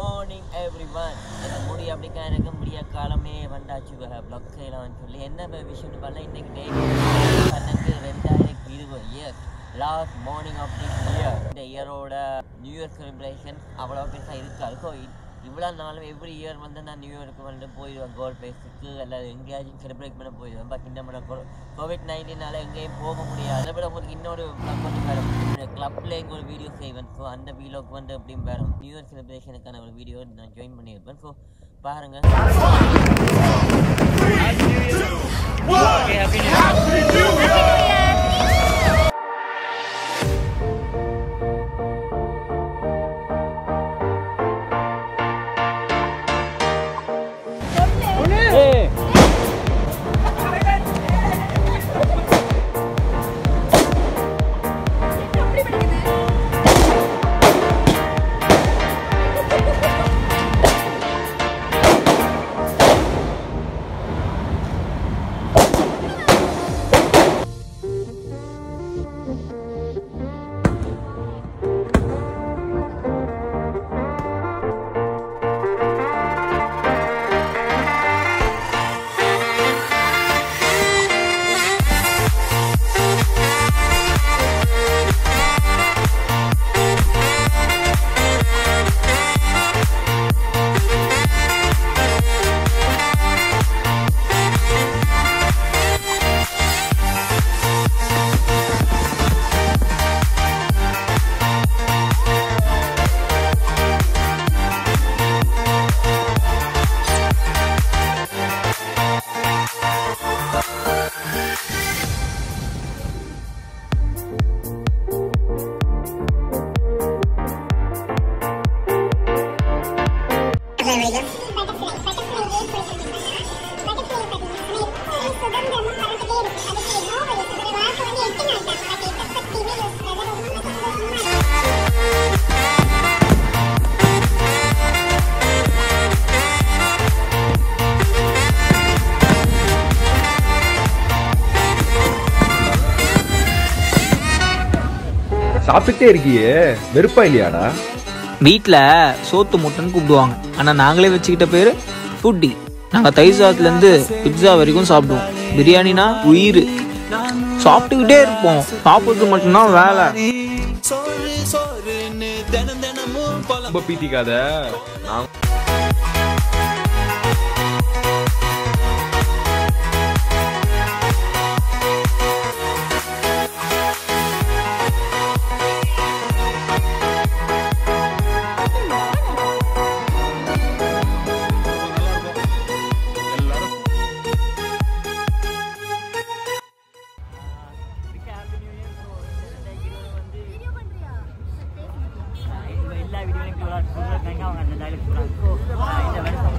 Morning every one இந்த முடி அப்படிக்கா எனக்கு முடிய காலமே வந்தாச்சு பிளாக் செய்யலாம்னு சொல்லி. என்ன விஷயம்னு பார்த்தா இன்னைக்கு டெய்லி பன்னெண்டு ரெண்டாயிரத்தி இருபது year last morning of this year இந்த இயரோட நியூ இயர் செலிப்ரேஷன் அவ்வளோ பெருசாக இருக்காது ஸோ இவ்வளோ நாளும் எவ்ரி இயர் வந்து நான் நியூ இயருக்கு வந்து போயிடுவேன் கோல் பேஸுக்கு அல்லது எங்கேயாச்சும் செலிப்ரேட் பண்ண போயிடுவேன். பட் இந்த முறை கோவிட் நைன்டீனால் எங்கேயும் போக முடியாது. அதை விட உங்களுக்கு இன்னொரு கொஞ்சம் வந்து வரும் கிளப்ல எங்க ஒரு வீடியோ செய்வேன் ஸோ அந்த வீடியோக்கு வந்து எப்படியும் வரும் நியூ இயர் செலிப்ரேஷனுக்கான ஒரு வீடியோ நான் ஜாயின் பண்ணியிருப்பேன். ஸோ பாருங்க. சாப்பிட்டுட்டே இருக்கியே. வெறுப்பா இல்லையாடா? வீட்டில் சோத்து முட்டைன்னு கூப்பிடுவாங்க. ஆனால் நாங்களே வச்சுக்கிட்ட பேர் ஃபுட்டி நாங்கள் தயிர் சாதத்துலேருந்து பிட்சா வரைக்கும் சாப்பிடுவோம். பிரியாணினா உயிர். சாப்பிட்டுக்கிட்டே இருப்போம். சாப்பிட்றது மட்டும்தான் வேலை. ரொம்ப பீத்திக்காத. நான் எல்லா வீடியோலையும் சொல்றாங்க அவங்க அந்த டைலாக் சொல்றாங்க ஸோ இந்த வருஷம் பிறந்த இல்லை